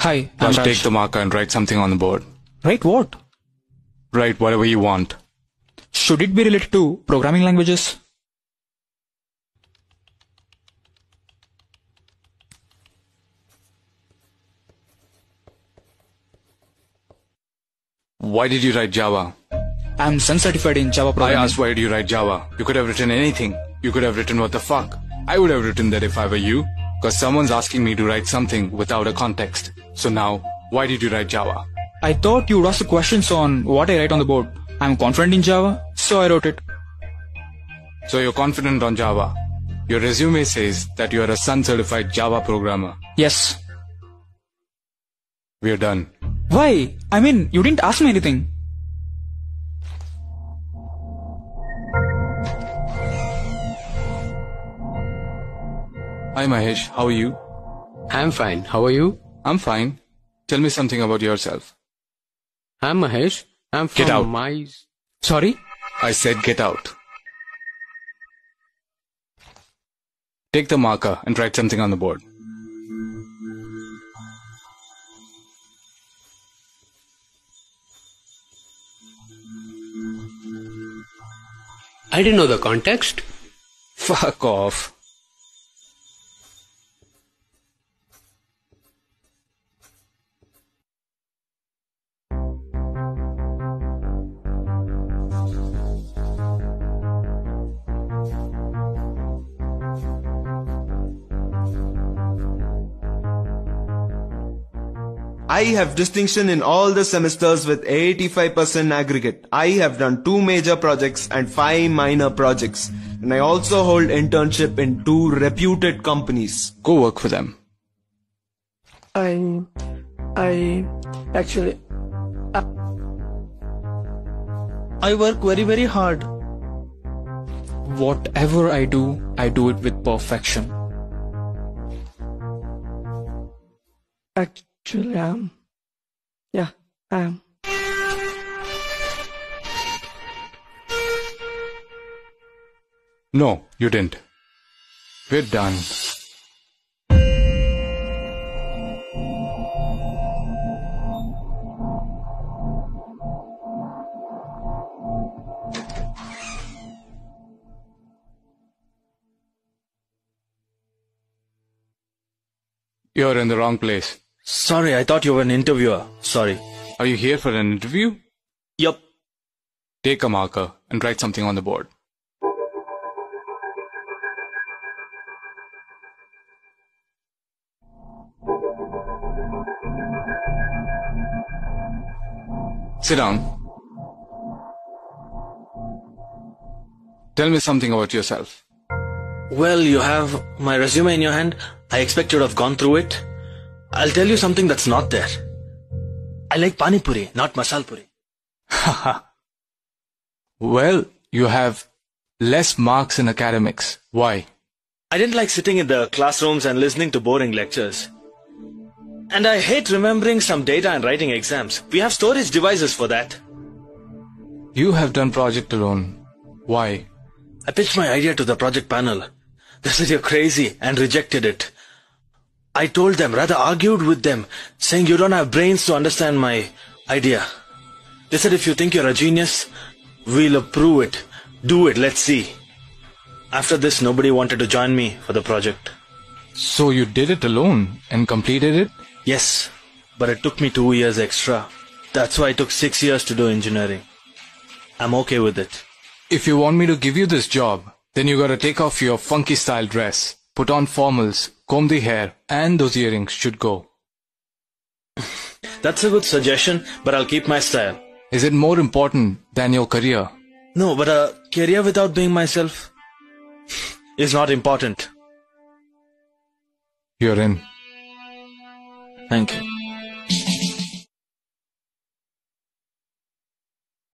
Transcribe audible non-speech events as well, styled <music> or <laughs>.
Hi, I'm Raj. take the marker and write something on the board. Right, what? Write whatever you want. Should it be related to programming languages? Why did you write Java? I'm Sun certified in Java I programming. asked why did you write Java? You could have written anything. You could have written what the fuck. I would have written that if I were you. Cause someone's asking me to write something without a context. So now, why did you write Java? I thought you would ask the questions on what I write on the board. I'm confident in Java, so I wrote it. So you're confident on Java. Your resume says that you are a Sun certified Java programmer. Yes. We're done. Why? I mean, you didn't ask me anything. Hi Mahesh, how are you? I'm fine. How are you? I'm fine. Tell me something about yourself. I'm Mahesh. I'm from Get out. my. Sorry? I said get out. Take the marker and write something on the board. I didn't know the context. Fuck off. I have distinction in all the semesters with 85% aggregate. I have done two major projects and five minor projects. And I also hold internship in two reputed companies. Go work for them. I, I actually, I, I work very very hard. Whatever I do, I do it with perfection. Actually, um, yeah, I am. No, you didn't. We're done. You're in the wrong place. Sorry, I thought you were an interviewer. Sorry. Are you here for an interview? Yup. Take a marker and write something on the board. Sit down. Tell me something about yourself. Well, you have my resume in your hand. I expect you'd have gone through it. I'll tell you something that's not there. I like pani puri, not masal puri. <laughs> Well, you have less marks in academics. Why? I didn't like sitting in the classrooms and listening to boring lectures. And I hate remembering some data and writing exams. We have storage devices for that. You have done project alone. Why? I pitched my idea to the project panel. They said you're crazy and rejected it. I told them, rather argued with them, saying you don't have brains to understand my idea. They said if you think you're a genius, we'll approve it. Do it, let's see. After this, nobody wanted to join me for the project. So you did it alone and completed it? Yes, but it took me two years extra. That's why it took six years to do engineering. I'm okay with it. If you want me to give you this job, then you gotta take off your funky style dress, put on formals, comb the hair, and those earrings should go. That's a good suggestion, but I'll keep my style. Is it more important than your career? No, but a career without being myself <laughs> is not important. You're in. Thank you.